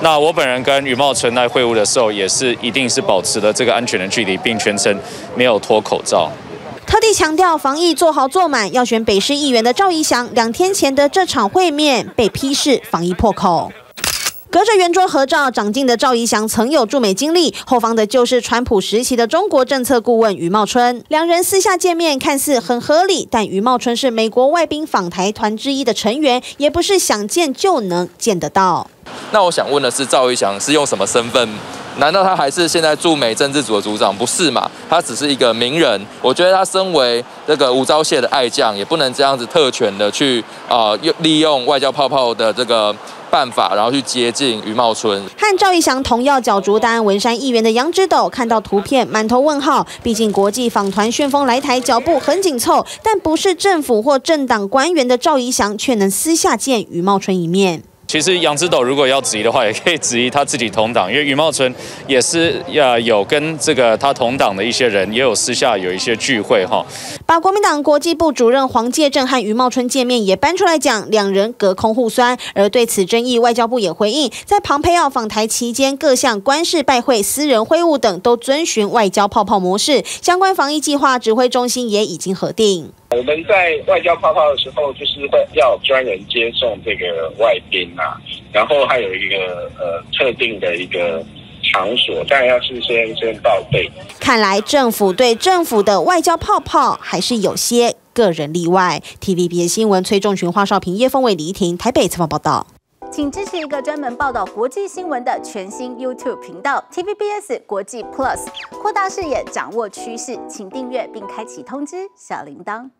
那我本人跟余茂春在会晤的时候，也是一定是保持了这个安全的距离，并全程没有脱口罩。特地强调防疫做好做满，要选北市议员的赵怡翔，两天前的这场会面被批示防疫破口。隔着圆桌合照，长进的赵怡翔曾有驻美经历，后方的就是川普时期的中国政策顾问余茂春。两人私下见面看似很合理，但余茂春是美国外宾访台团之一的成员，也不是想见就能见得到。那我想问的是，赵怡翔是用什么身份？难道他还是现在驻美政治组的组长？不是嘛？他只是一个名人。我觉得他身为这个吴钊燮的爱将，也不能这样子特权的去啊用利用外交泡泡的这个办法，然后去接近余茂春。和赵一翔同要角逐丹文山议员的杨之斗，看到图片满头问号。毕竟国际访团旋风来台，脚步很紧凑，但不是政府或政党官员的赵一翔，却能私下见余茂春一面。其实杨之斗如果要质疑的话，也可以质疑他自己同党，因为余茂春也是要有跟这个他同党的一些人，也有私下有一些聚会哈。把国民党国际部主任黄介正和余茂春见面也搬出来讲，两人隔空互酸。而对此争议，外交部也回应，在庞培奥访台期间，各项官事拜会、私人会晤等都遵循外交泡泡模式，相关防疫计划指挥中心也已经核定。我们在外交泡泡的时候，就是会要专人接送这个外宾啊，然后还有一个呃特定的一个场所，当然要事先先报备。看来政府对政府的外交泡泡还是有些个人例外。TVB 新闻崔仲群、花少平、叶凤伟、李婷台北采访报道。请支持一个专门报道国际新闻的全新 YouTube 频道 TVBS 国际 Plus，扩大视野，掌握趋势，请订阅并开启通知小铃铛。